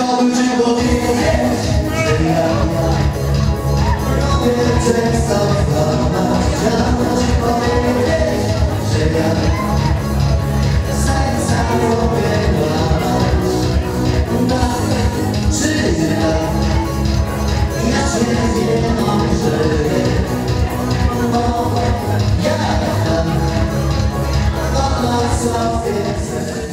Chciałbym ci powiedzieć, że ja robię często pana Chciałbym ci powiedzieć, że ja serca robię łamać Nawet czy ja, ja ciebie mądrze Bo ja ona sobie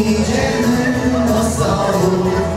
nice masal